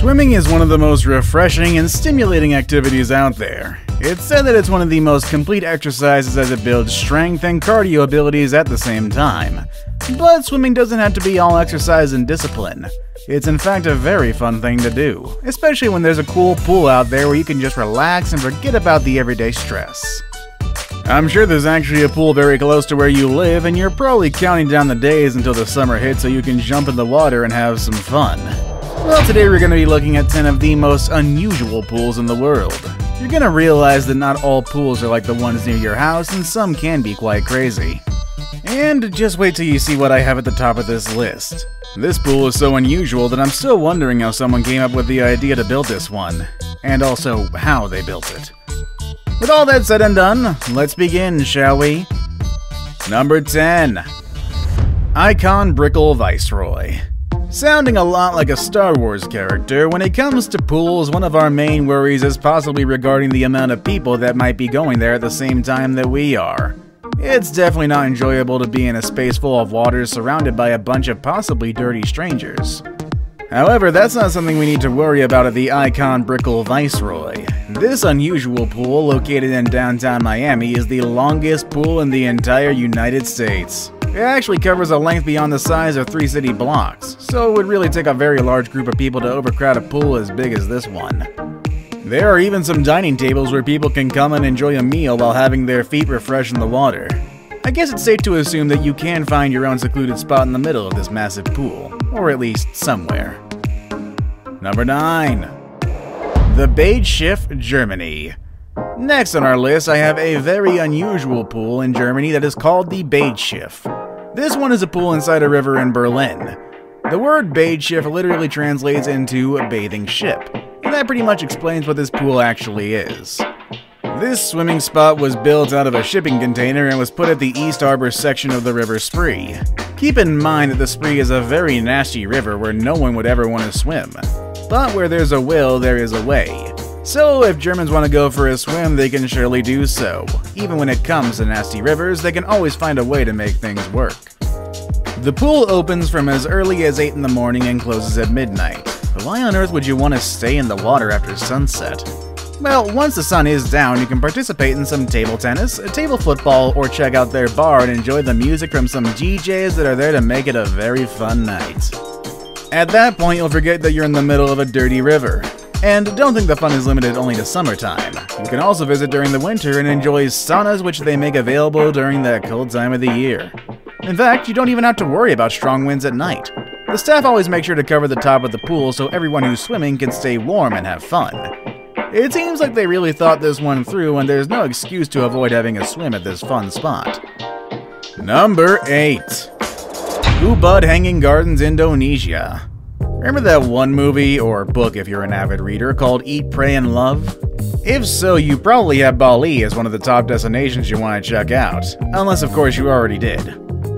Swimming is one of the most refreshing and stimulating activities out there. It's said that it's one of the most complete exercises as it builds strength and cardio abilities at the same time. But swimming doesn't have to be all exercise and discipline. It's in fact a very fun thing to do, especially when there's a cool pool out there where you can just relax and forget about the everyday stress. I'm sure there's actually a pool very close to where you live, and you're probably counting down the days until the summer hits so you can jump in the water and have some fun. Well, today we're going to be looking at 10 of the most unusual pools in the world. You're going to realize that not all pools are like the ones near your house, and some can be quite crazy. And just wait till you see what I have at the top of this list. This pool is so unusual that I'm still wondering how someone came up with the idea to build this one, and also how they built it. With all that said and done, let's begin, shall we? Number 10 Icon Brickell Viceroy. Sounding a lot like a Star Wars character, when it comes to pools, one of our main worries is possibly regarding the amount of people that might be going there at the same time that we are. It's definitely not enjoyable to be in a space full of water surrounded by a bunch of possibly dirty strangers. However, that's not something we need to worry about at the Icon Brickell Viceroy. This unusual pool, located in downtown Miami, is the longest pool in the entire United States. It actually covers a length beyond the size of three city blocks, so it would really take a very large group of people to overcrowd a pool as big as this one. There are even some dining tables where people can come and enjoy a meal while having their feet refreshed in the water. I guess it's safe to assume that you can find your own secluded spot in the middle of this massive pool, or at least somewhere. Number 9. The Bade Schiff, Germany. Next on our list, I have a very unusual pool in Germany that is called the Bade Schiff. This one is a pool inside a river in Berlin. The word Bade Schiff literally translates into a bathing ship, and that pretty much explains what this pool actually is. This swimming spot was built out of a shipping container and was put at the East Harbor section of the River Spree. Keep in mind that the Spree is a very nasty river where no one would ever want to swim. But where there's a will, there is a way. So if Germans want to go for a swim, they can surely do so. Even when it comes to nasty rivers, they can always find a way to make things work. The pool opens from as early as 8 in the morning and closes at midnight. But why on earth would you want to stay in the water after sunset? Well, once the sun is down, you can participate in some table tennis, table football, or check out their bar and enjoy the music from some DJs that are there to make it a very fun night. At that point, you'll forget that you're in the middle of a dirty river. And don't think the fun is limited only to summertime. You can also visit during the winter and enjoy saunas which they make available during that cold time of the year. In fact, you don't even have to worry about strong winds at night. The staff always make sure to cover the top of the pool so everyone who's swimming can stay warm and have fun. It seems like they really thought this one through and there's no excuse to avoid having a swim at this fun spot. Number 8 Ubud Hanging Gardens, Indonesia. Remember that one movie, or book if you're an avid reader, called Eat, Pray, and Love? If so, you probably have Bali as one of the top destinations you want to check out, unless of course you already did.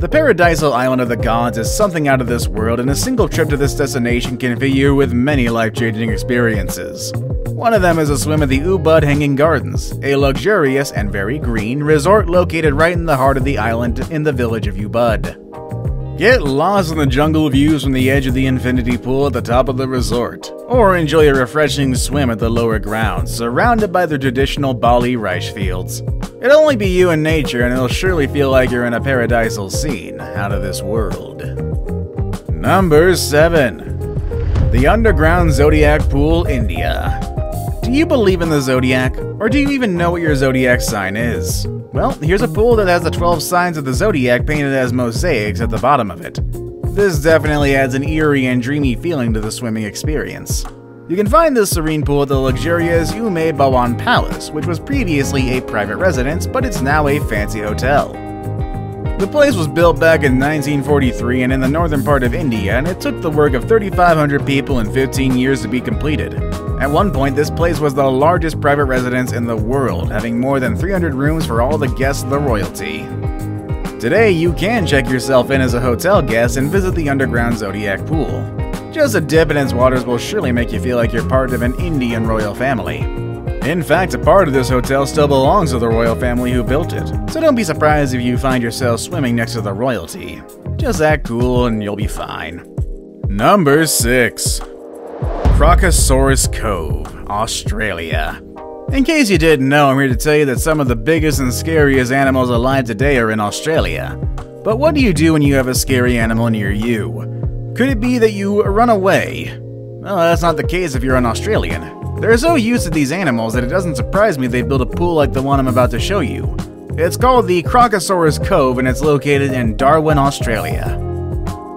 The paradisal island of the gods is something out of this world, and a single trip to this destination can fill you with many life-changing experiences. One of them is a swim at the Ubud Hanging Gardens, a luxurious and very green resort located right in the heart of the island in the village of Ubud. Get lost in the jungle views from the edge of the infinity pool at the top of the resort, or enjoy a refreshing swim at the lower grounds, surrounded by the traditional Bali rice fields. It'll only be you and nature, and it'll surely feel like you're in a paradisal scene out of this world. Number 7. The Underground Zodiac Pool, India. Do you believe in the zodiac, or do you even know what your zodiac sign is? Well, here's a pool that has the 12 signs of the zodiac painted as mosaics at the bottom of it. This definitely adds an eerie and dreamy feeling to the swimming experience. You can find this serene pool at the luxurious Umaid Bhawan Palace, which was previously a private residence, but it's now a fancy hotel. The place was built back in 1943 and in the northern part of India, and it took the work of 3,500 people in 15 years to be completed. At one point, this place was the largest private residence in the world, having more than 300 rooms for all the guests of the royalty. Today, you can check yourself in as a hotel guest and visit the underground Zodiac Pool. Just a dip in its waters will surely make you feel like you're part of an Indian royal family. In fact, a part of this hotel still belongs to the royal family who built it, so don't be surprised if you find yourself swimming next to the royalty. Just act cool and you'll be fine. Number 6 Crocosaurus Cove, Australia. In case you didn't know, I'm here to tell you that some of the biggest and scariest animals alive today are in Australia. But what do you do when you have a scary animal near you? Could it be that you run away? Well, that's not the case if you're an Australian. They're so used to these animals that it doesn't surprise me they built a pool like the one I'm about to show you. It's called the Crocosaurus Cove and it's located in Darwin, Australia.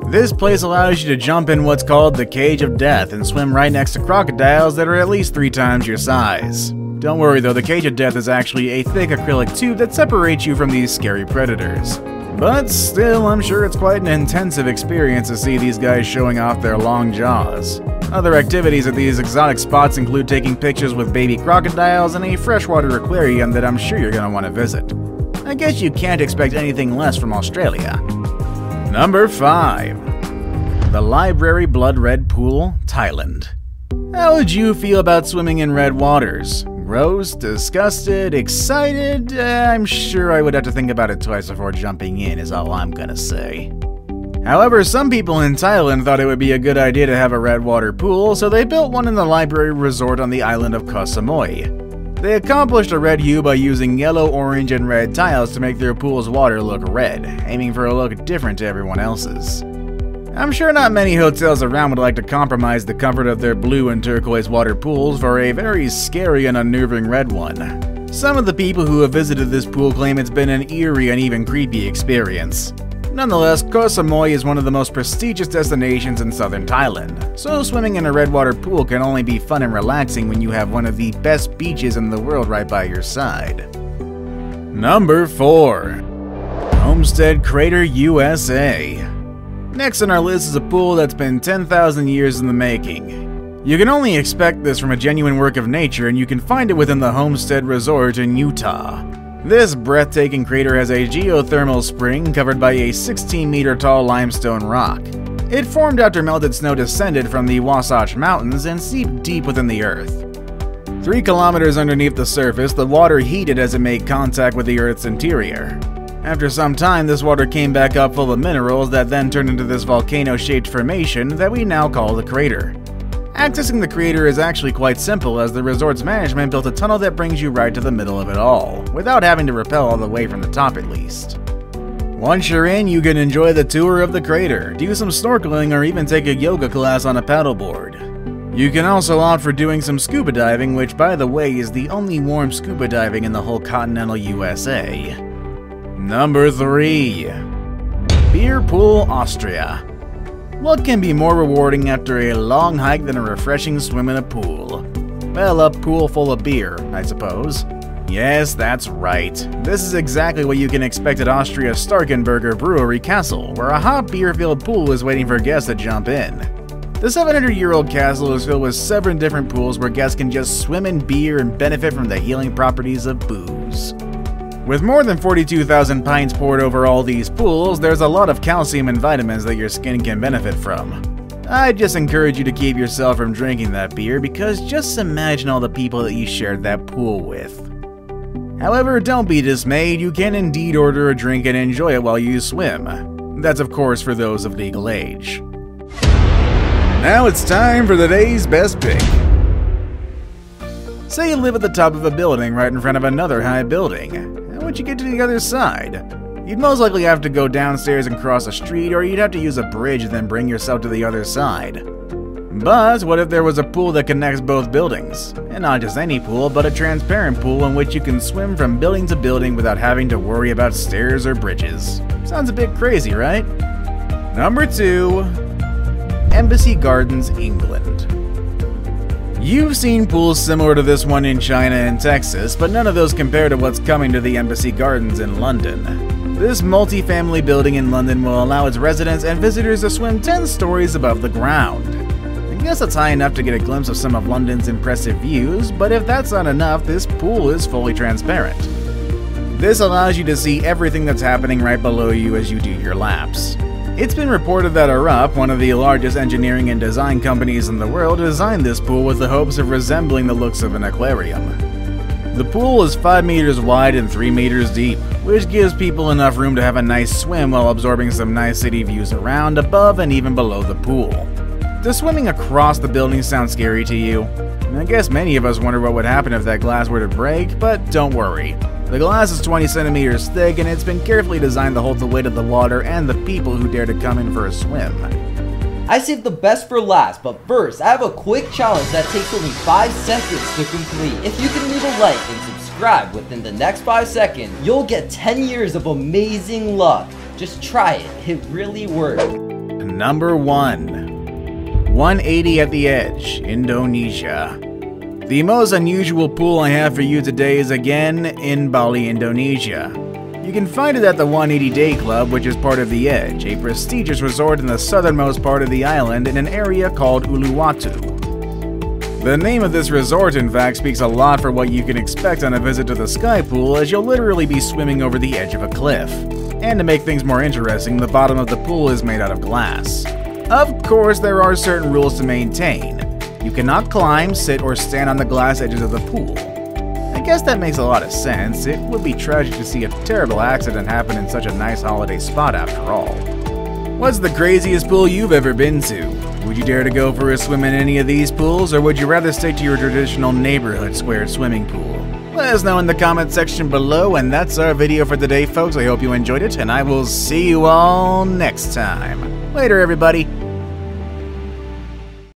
This place allows you to jump in what's called the Cage of Death and swim right next to crocodiles that are at least three times your size. Don't worry though, the Cage of Death is actually a thick acrylic tube that separates you from these scary predators. But still, I'm sure it's quite an intensive experience to see these guys showing off their long jaws. Other activities at these exotic spots include taking pictures with baby crocodiles and a freshwater aquarium that I'm sure you're going to want to visit. I guess you can't expect anything less from Australia. Number 5. The Library Blood Red Pool, Thailand. How would you feel about swimming in red waters? Gross, disgusted, excited? Uh, I'm sure I would have to think about it twice before jumping in, is all I'm gonna say. However, some people in Thailand thought it would be a good idea to have a red water pool, so they built one in the library resort on the island of Koh Samui. They accomplished a red hue by using yellow, orange, and red tiles to make their pool's water look red, aiming for a look different to everyone else's. I'm sure not many hotels around would like to compromise the comfort of their blue and turquoise water pools for a very scary and unnerving red one. Some of the people who have visited this pool claim it's been an eerie and even creepy experience. Nonetheless, Koh Samui is one of the most prestigious destinations in southern Thailand, so swimming in a redwater pool can only be fun and relaxing when you have one of the best beaches in the world right by your side. Number 4. Homestead Crater, USA. Next on our list is a pool that's been 10,000 years in the making. You can only expect this from a genuine work of nature, and you can find it within the Homestead Resort in Utah. This breathtaking crater has a geothermal spring covered by a 16 meter tall limestone rock. It formed after melted snow descended from the Wasatch Mountains and seeped deep within the earth. Three kilometers underneath the surface, the water heated as it made contact with the Earth's interior. After some time, this water came back up full of minerals that then turned into this volcano shaped formation that we now call the crater. Accessing the crater is actually quite simple as the resort's management built a tunnel that brings you right to the middle of it all, without having to rappel all the way from the top at least. Once you're in, you can enjoy the tour of the crater, do some snorkeling, or even take a yoga class on a paddleboard. You can also opt for doing some scuba diving, which, by the way, is the only warm scuba diving in the whole continental USA. Number 3 Beer Pool, Austria. What can be more rewarding after a long hike than a refreshing swim in a pool? Well, a pool full of beer, I suppose. Yes, that's right. This is exactly what you can expect at Austria's Starkenberger Brewery Castle, where a hot beer-filled pool is waiting for guests to jump in. The 700-year-old castle is filled with seven different pools where guests can just swim in beer and benefit from the healing properties of booze. With more than 42,000 pints poured over all these pools, there's a lot of calcium and vitamins that your skin can benefit from. I just encourage you to keep yourself from drinking that beer because just imagine all the people that you shared that pool with. However, don't be dismayed, you can indeed order a drink and enjoy it while you swim. That's of course for those of legal age. Now it's time for the day's best pick. Say you live at the top of a building right in front of another high building would you get to the other side? You'd most likely have to go downstairs and cross a street, or you'd have to use a bridge and then bring yourself to the other side. But what if there was a pool that connects both buildings? And not just any pool, but a transparent pool in which you can swim from building to building without having to worry about stairs or bridges. Sounds a bit crazy, right? Number 2 Embassy Gardens, England. You've seen pools similar to this one in China and Texas, but none of those compare to what's coming to the Embassy Gardens in London. This multi-family building in London will allow its residents and visitors to swim 10 stories above the ground. I guess that's high enough to get a glimpse of some of London's impressive views, but if that's not enough, this pool is fully transparent. This allows you to see everything that's happening right below you as you do your laps. It's been reported that Arup, one of the largest engineering and design companies in the world, designed this pool with the hopes of resembling the looks of an aquarium. The pool is 5 meters wide and 3 meters deep, which gives people enough room to have a nice swim while absorbing some nice city views around, above, and even below the pool. Does swimming across the building sound scary to you? I guess many of us wonder what would happen if that glass were to break, but don't worry. The glass is 20 centimeters thick and it's been carefully designed to hold the weight of the water and the people who dare to come in for a swim. I saved the best for last, but first, I have a quick challenge that takes only 5 seconds to complete. If you can leave a like and subscribe within the next 5 seconds, you'll get 10 years of amazing luck. Just try it, it really works. Number 1 180 at the Edge, Indonesia. The most unusual pool I have for you today is again in Bali, Indonesia. You can find it at the 180 Day Club, which is part of The Edge, a prestigious resort in the southernmost part of the island in an area called Uluwatu. The name of this resort, in fact, speaks a lot for what you can expect on a visit to the sky pool, as you'll literally be swimming over the edge of a cliff. And to make things more interesting, the bottom of the pool is made out of glass. Of course, there are certain rules to maintain. You cannot climb, sit, or stand on the glass edges of the pool. I guess that makes a lot of sense. It would be tragic to see a terrible accident happen in such a nice holiday spot after all. What's the craziest pool you've ever been to? Would you dare to go for a swim in any of these pools, or would you rather stick to your traditional neighborhood square swimming pool? Let us know in the comment section below, and that's our video for today, folks. I hope you enjoyed it, and I will see you all next time. Later, everybody.